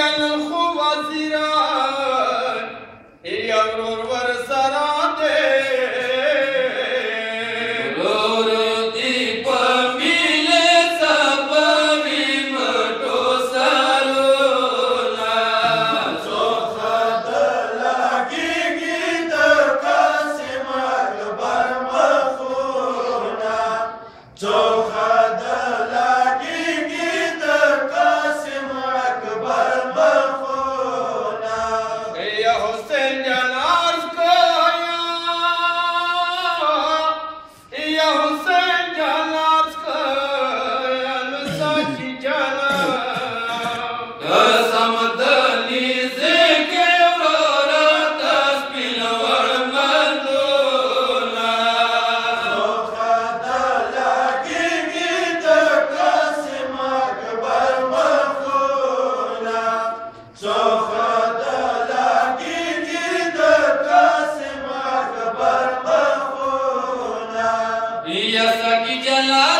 الخبث Hussein. जला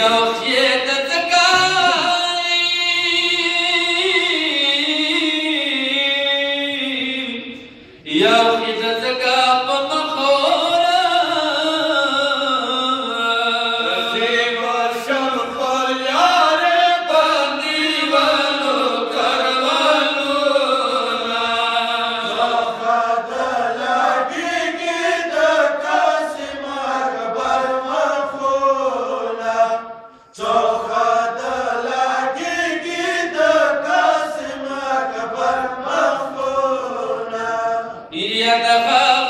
要贴的这个。world.